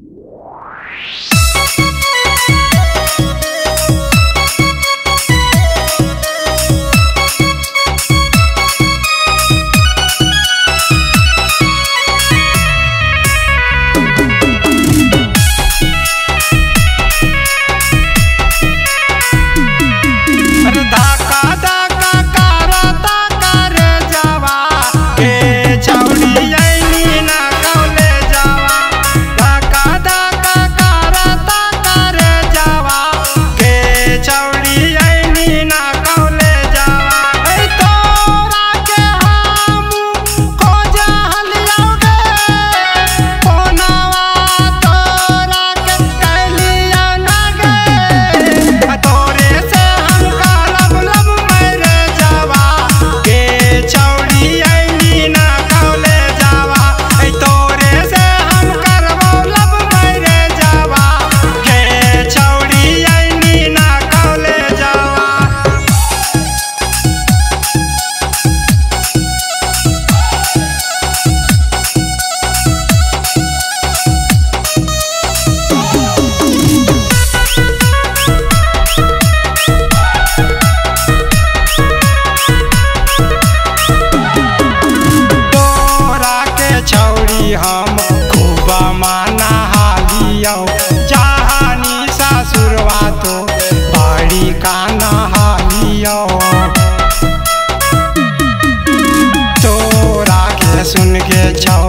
you सुन के अच्छा छाओ